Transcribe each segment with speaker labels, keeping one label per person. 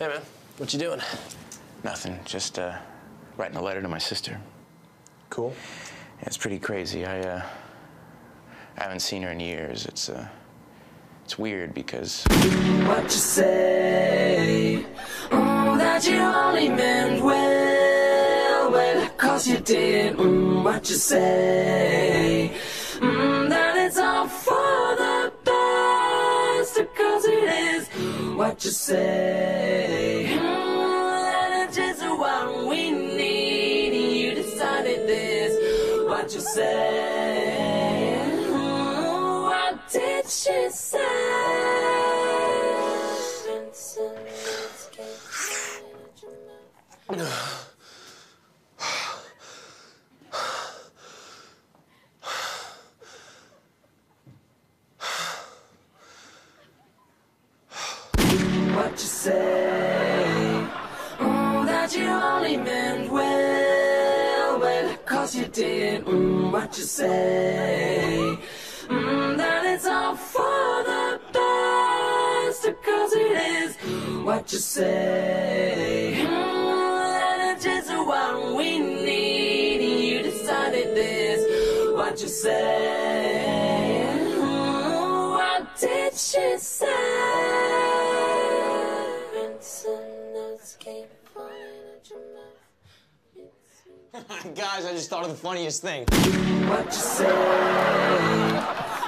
Speaker 1: Hey, man. What you doing?
Speaker 2: Nothing. Just uh, writing a letter to my sister.
Speaker 1: Cool.
Speaker 2: Yeah, it's pretty crazy. I uh, I haven't seen her in years. It's uh, it's weird because
Speaker 3: What you say? Mm, that you only meant well, well, cause you did. Mm, what you say? Mm, that it's all for the best, cause it is. What you say? What we need, you decided this. What you say? What did she say? What you say? Only meant well, well, cause you did. Mm, what you say? Mm, that it's all for the best, cause it is. What you say? Mm, that it's just what we need, you decided this. What you say? Mm, what did she say?
Speaker 4: Guys, I just thought of the funniest thing.
Speaker 3: What you say?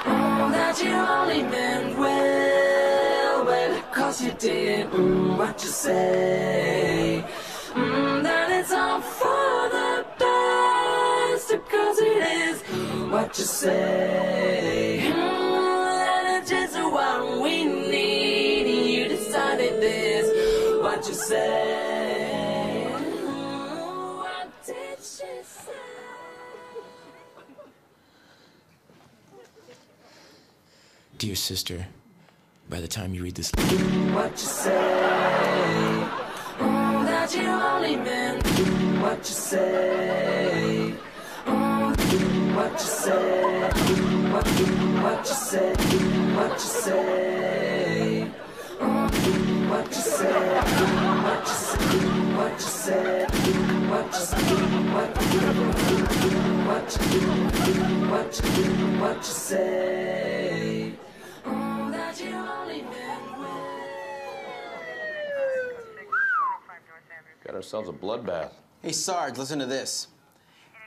Speaker 3: Mm, that you only meant well, well, cause you did. Mm, what you say? Mm, that it's all for the best, cause it is. What you say? Mm, that it's just what we need, you decided this. What you say?
Speaker 2: Dear sister. By the time you read this,
Speaker 3: What you say? Mm, that you only meant what you say. Mm, what you say? What, what you say? What you say? What you say? What you say? What you say?
Speaker 5: Got ourselves a bloodbath.
Speaker 4: Hey, Sarge, listen to this.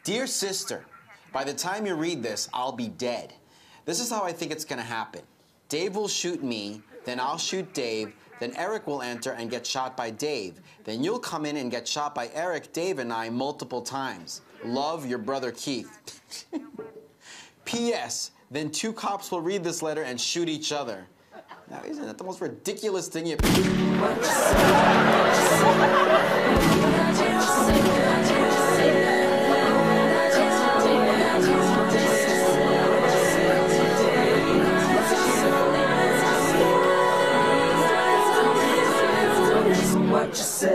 Speaker 4: Dear sister, by the time you read this, I'll be dead. This is how I think it's gonna happen. Dave will shoot me, then I'll shoot Dave, then Eric will enter and get shot by Dave. Then you'll come in and get shot by Eric, Dave, and I multiple times. Love your brother Keith. P.S. Then two cops will read this letter and shoot each other. Now, isn't that the most ridiculous thing you.
Speaker 3: just said.